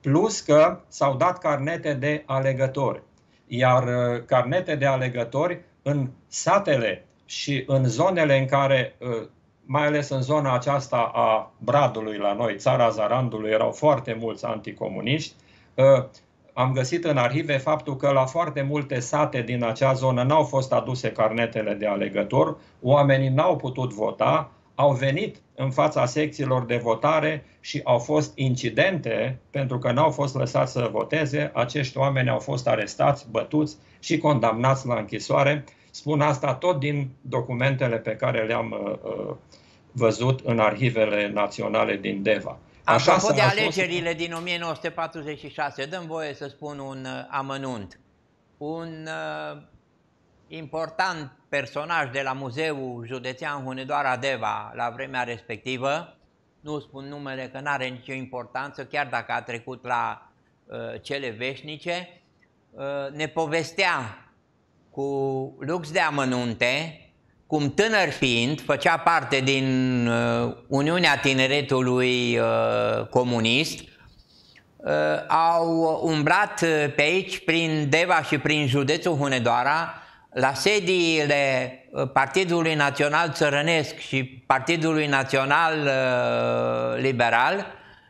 plus că s-au dat carnete de alegători. Iar uh, carnete de alegători în satele și în zonele în care, uh, mai ales în zona aceasta a Bradului la noi, țara Zarandului, erau foarte mulți anticomuniști, uh, am găsit în arhive faptul că la foarte multe sate din acea zonă n-au fost aduse carnetele de alegător, oamenii n-au putut vota, au venit în fața secțiilor de votare și au fost incidente pentru că n-au fost lăsați să voteze. Acești oameni au fost arestați, bătuți și condamnați la închisoare. Spun asta tot din documentele pe care le-am uh, uh văzut în arhivele naționale din Deva. Așa Apropo de alegerile fost... din 1946, dăm voie să spun un uh, amănunt. Un uh, important personaj de la Muzeul Județean Hunedoara Deva la vremea respectivă, nu spun numele că nu are nicio importanță, chiar dacă a trecut la uh, cele veșnice, uh, ne povestea cu lux de amănunte, cum tânăr fiind, făcea parte din uh, Uniunea Tineretului uh, Comunist, uh, au umblat pe aici, prin Deva și prin județul Hunedoara, la sediile uh, Partidului Național Țărănesc și Partidului Național uh, Liberal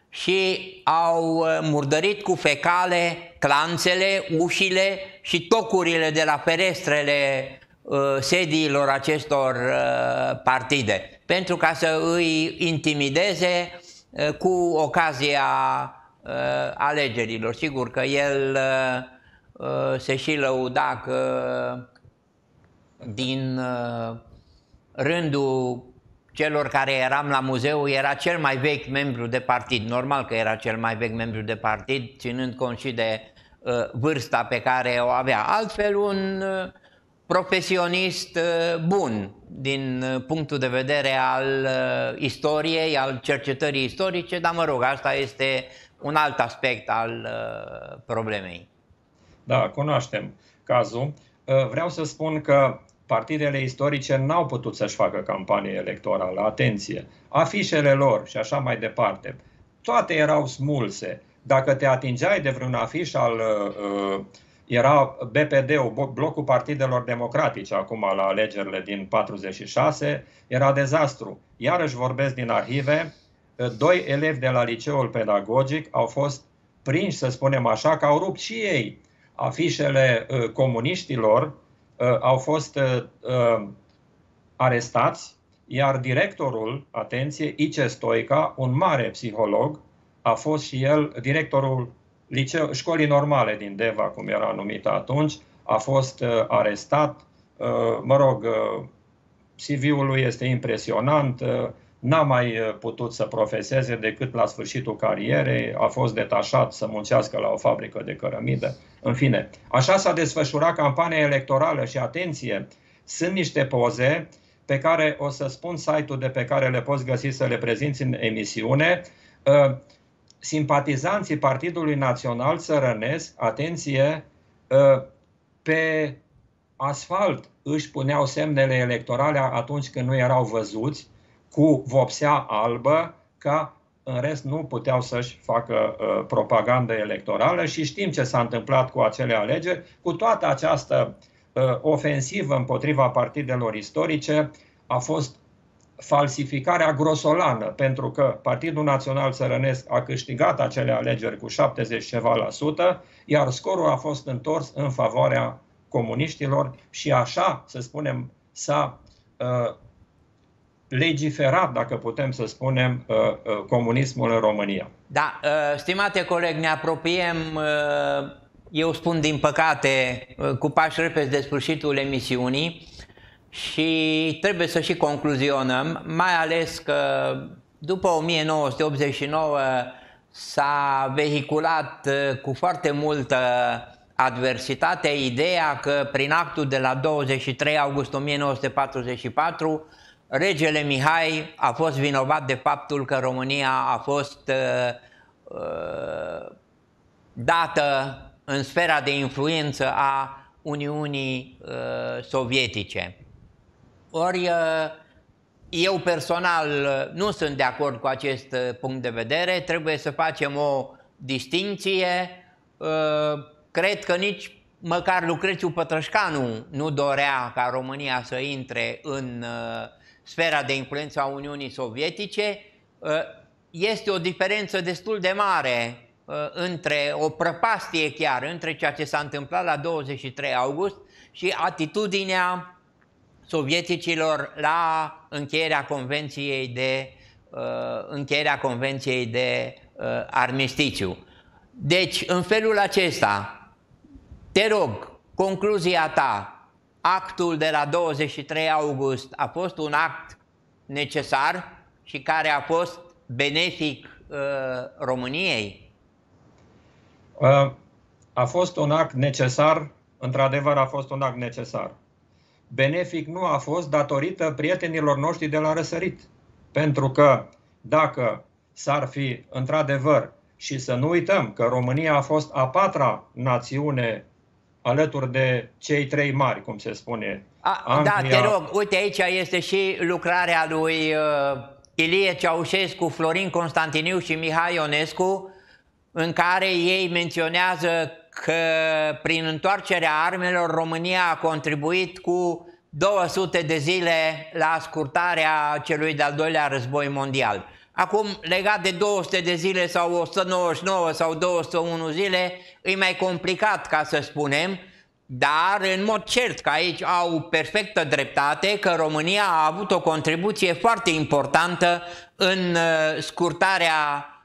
și au uh, murdărit cu fecale clanțele, ușile și tocurile de la ferestrele sediilor acestor partide, pentru ca să îi intimideze cu ocazia alegerilor. Sigur că el se și lăuda că din uh, rândul celor care eram la muzeu era cel mai vechi membru de partid. Normal că era cel mai vechi membru de partid, ținând cont și de uh, vârsta pe care o avea. Altfel, un uh, profesionist uh, bun din uh, punctul de vedere al uh, istoriei, al cercetării istorice, dar mă rog, asta este un alt aspect al uh, problemei. Da, cunoaștem cazul. Uh, vreau să spun că partidele istorice n-au putut să-și facă campanie electorală, atenție, afișele lor și așa mai departe, toate erau smulse. Dacă te atingeai de vreun afiș al uh, era BPD-ul, Blocul Partidelor Democratice, acum la alegerile din 46, era dezastru. Iarăși vorbesc din arhive, uh, doi elevi de la liceul pedagogic au fost prinși, să spunem așa, că au rupt și ei. Afișele uh, comuniștilor uh, au fost uh, uh, arestați, iar directorul, atenție, Ice Stoica, un mare psiholog, a fost și el directorul liceu, școlii normale din Deva, cum era numită atunci, a fost uh, arestat. Uh, mă rog, uh, CV-ul lui este impresionant, uh, n-a mai uh, putut să profeseze decât la sfârșitul carierei, a fost detașat să muncească la o fabrică de cărămidă. În fine, așa s-a desfășurat campania electorală și atenție, sunt niște poze pe care o să spun site-ul de pe care le poți găsi să le prezinți în emisiune. Uh, simpatizanții Partidului Național Țărănesc, atenție, uh, pe asfalt își puneau semnele electorale atunci când nu erau văzuți, cu vopsea albă, ca în rest nu puteau să-și facă uh, propagandă electorală și știm ce s-a întâmplat cu acele alegeri. Cu toată această uh, ofensivă împotriva partidelor istorice a fost falsificarea grosolană, pentru că Partidul Național Țărănesc a câștigat acele alegeri cu 70 ceva la sută, iar scorul a fost întors în favoarea comuniștilor și așa, să spunem, s-a uh, legiferat, dacă putem să spunem, uh, uh, comunismul în România. Da, uh, stimate coleg, ne apropiem, eu spun din păcate, cu pași repezi de sfârșitul emisiunii și trebuie să și concluzionăm, mai ales că după 1989 s-a vehiculat cu foarte multă adversitate ideea că prin actul de la 23 august 1944 regele Mihai a fost vinovat de faptul că România a fost uh, uh, dată în sfera de influență a Uniunii uh, Sovietice. Ori uh, eu personal uh, nu sunt de acord cu acest uh, punct de vedere, trebuie să facem o distinție. Cred că nici măcar Lucrețiu Pătrășcanu nu dorea ca România să intre în sfera de influență a Uniunii Sovietice. Este o diferență destul de mare între o prăpastie chiar între ceea ce s-a întâmplat la 23 august și atitudinea sovieticilor la încheierea convenției de, uh, încheierea convenției de uh, armistițiu. Deci, în felul acesta, te rog, concluzia ta, actul de la 23 august a fost un act necesar și care a fost benefic uh, României? Uh, a fost un act necesar, într-adevăr a fost un act necesar benefic nu a fost datorită prietenilor noștri de la răsărit. Pentru că dacă s-ar fi într-adevăr și să nu uităm că România a fost a patra națiune alături de cei trei mari, cum se spune. A, Anglia... Da, te rog, uite aici este și lucrarea lui uh, Ilie Ceaușescu, Florin Constantiniu și Mihai Ionescu, în care ei menționează că prin întoarcerea armelor România a contribuit cu 200 de zile la scurtarea celui de-al doilea război mondial. Acum, legat de 200 de zile sau 199 sau 201 zile, e mai complicat ca să spunem, dar în mod cert că aici au perfectă dreptate că România a avut o contribuție foarte importantă în uh, scurtarea Uh,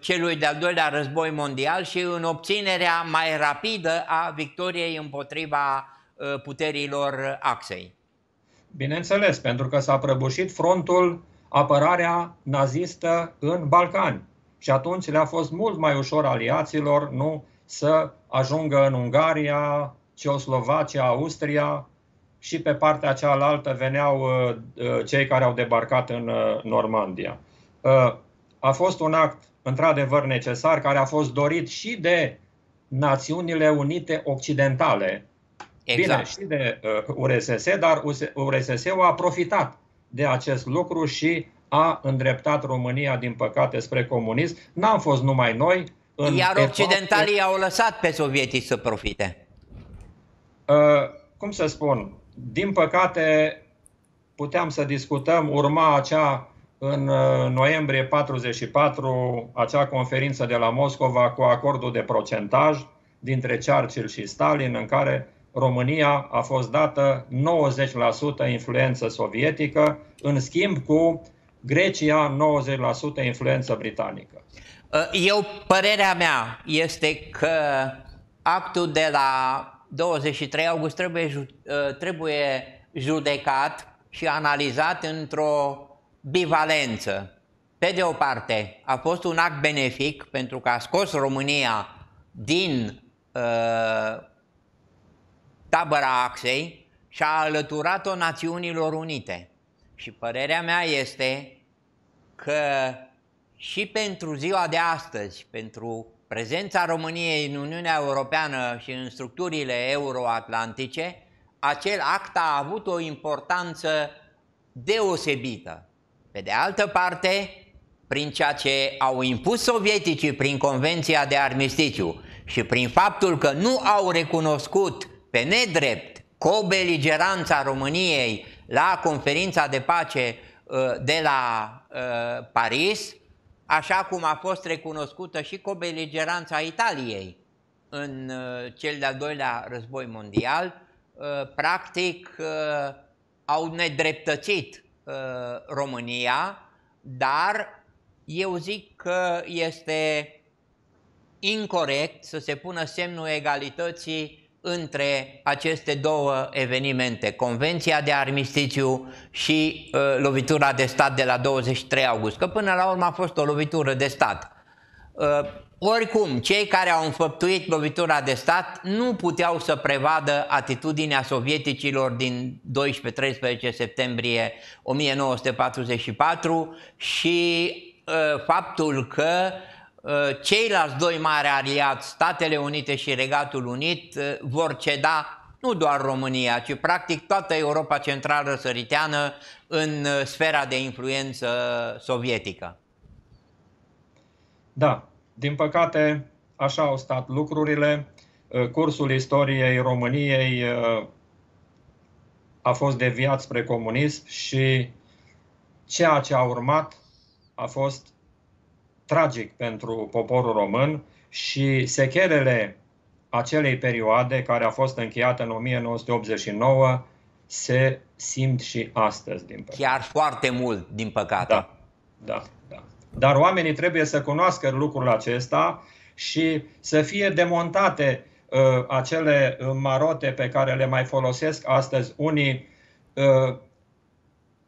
celui de-al doilea război mondial și în obținerea mai rapidă a victoriei împotriva uh, puterilor Axei. Bineînțeles, pentru că s-a prăbușit frontul apărarea nazistă în Balcani. Și atunci le-a fost mult mai ușor aliaților nu să ajungă în Ungaria, Ceoslovacia, Austria și pe partea cealaltă veneau uh, cei care au debarcat în Normandia. A fost un act într-adevăr necesar, care a fost dorit și de Națiunile Unite Occidentale. Exact. Bine, și de uh, URSS, dar URSS-ul a profitat de acest lucru și a îndreptat România, din păcate, spre comunism. N-am fost numai noi. În Iar occidentalii au lăsat pe sovietii să profite. Uh, cum să spun? Din păcate, puteam să discutăm, urma acea în uh, noiembrie 44 acea conferință de la Moscova cu acordul de procentaj dintre Churchill și Stalin în care România a fost dată 90% influență sovietică, în schimb cu Grecia 90% influență britanică. Uh, eu, părerea mea este că actul de la 23 august trebuie, uh, trebuie judecat și analizat într-o bivalență. Pe de o parte, a fost un act benefic pentru că a scos România din uh, tabăra axei și a alăturat-o Națiunilor Unite. Și părerea mea este că și pentru ziua de astăzi, pentru prezența României în Uniunea Europeană și în structurile euroatlantice, acel act a avut o importanță deosebită. Pe de altă parte, prin ceea ce au impus sovieticii prin Convenția de Armistițiu și prin faptul că nu au recunoscut pe nedrept cobeligeranța României la conferința de pace uh, de la uh, Paris, așa cum a fost recunoscută și cobeligeranța Italiei în uh, cel de-al doilea război mondial, practic au nedreptățit România, dar eu zic că este incorrect să se pună semnul egalității între aceste două evenimente, Convenția de Armistițiu și uh, lovitura de stat de la 23 august, că până la urmă a fost o lovitură de stat. Uh, oricum, cei care au înfăptuit lovitura de stat nu puteau să prevadă atitudinea sovieticilor din 12-13 septembrie 1944 și uh, faptul că uh, Uh, ceilalți doi mari aliați, Statele Unite și Regatul Unit, uh, vor ceda nu doar România, ci practic toată Europa Centrală Săriteană în uh, sfera de influență sovietică. Da, din păcate așa au stat lucrurile. Cursul istoriei României a fost deviat spre comunism și ceea ce a urmat a fost tragic pentru poporul român și sechelele acelei perioade, care a fost încheiată în 1989, se simt și astăzi, din păcate. Chiar foarte mult, din păcate. Da, da, da. Dar oamenii trebuie să cunoască lucrul acesta și să fie demontate uh, acele uh, marote pe care le mai folosesc astăzi unii uh,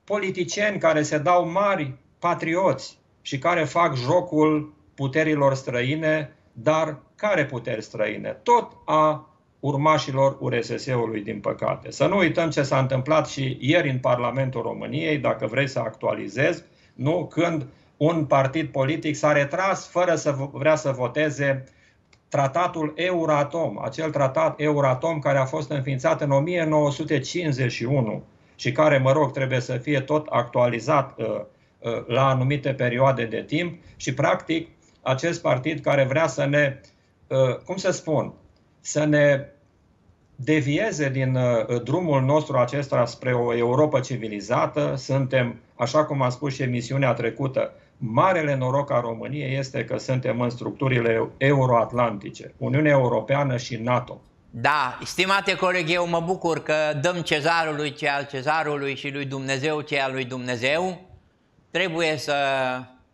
politicieni care se dau mari patrioți, și care fac jocul puterilor străine, dar care puteri străine? Tot a urmașilor URSS-ului, din păcate. Să nu uităm ce s-a întâmplat și ieri în Parlamentul României, dacă vrei să actualizez, nu? când un partid politic s-a retras fără să vrea să voteze tratatul Euratom, acel tratat Euratom care a fost înființat în 1951 și care, mă rog, trebuie să fie tot actualizat uh, Uh, la anumite perioade de timp și, practic, acest partid care vrea să ne, uh, cum să spun, să ne devieze din uh, drumul nostru acesta spre o Europa civilizată. Suntem, așa cum am spus și emisiunea trecută, marele noroc a României este că suntem în structurile euroatlantice, Uniunea Europeană și NATO. Da, stimate coleg, eu mă bucur că dăm cezarului ce al cezarului și lui Dumnezeu ce al lui Dumnezeu trebuie să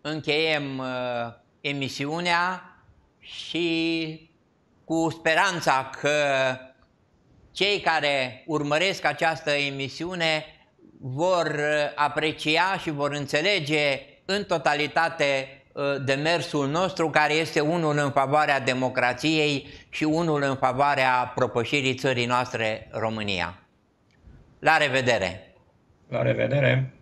încheiem uh, emisiunea și cu speranța că cei care urmăresc această emisiune vor aprecia și vor înțelege în totalitate uh, demersul nostru care este unul în favoarea democrației și unul în favoarea propășirii țării noastre România. La revedere! La revedere!